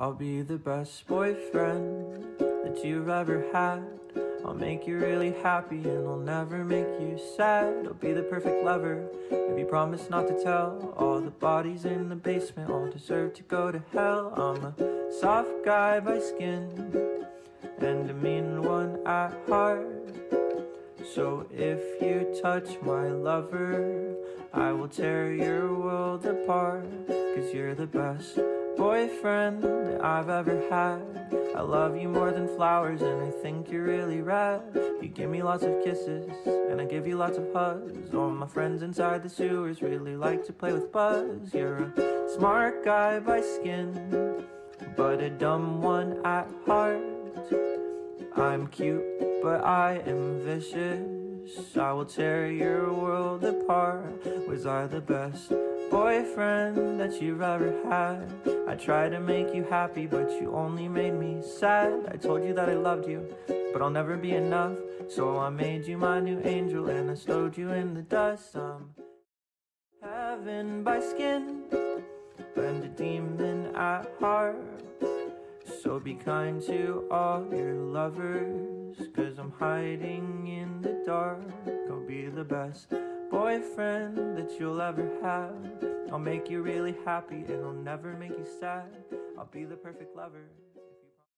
I'll be the best boyfriend that you've ever had. I'll make you really happy and I'll never make you sad. I'll be the perfect lover if you promise not to tell. All the bodies in the basement all deserve to go to hell. I'm a soft guy by skin and a mean one at heart. So if you touch my lover, I will tear your world apart. Cause you're the best boyfriend I've ever had. I love you more than flowers, and I think you're really rad. You give me lots of kisses, and I give you lots of hugs. All my friends inside the sewers really like to play with Buzz. You're a smart guy by skin, but a dumb one at heart. I'm cute, but I am vicious. I will tear your world apart. Was I the best boyfriend that you've ever had? I tried to make you happy, but you only made me sad. I told you that I loved you, but I'll never be enough. So I made you my new angel and I stowed you in the dust. I'm heaven by skin, and a demon at heart. So be kind to all your lovers, cause I'm hiding in the dark. I'll be the best boyfriend that you'll ever have. I'll make you really happy and I'll never make you sad. I'll be the perfect lover.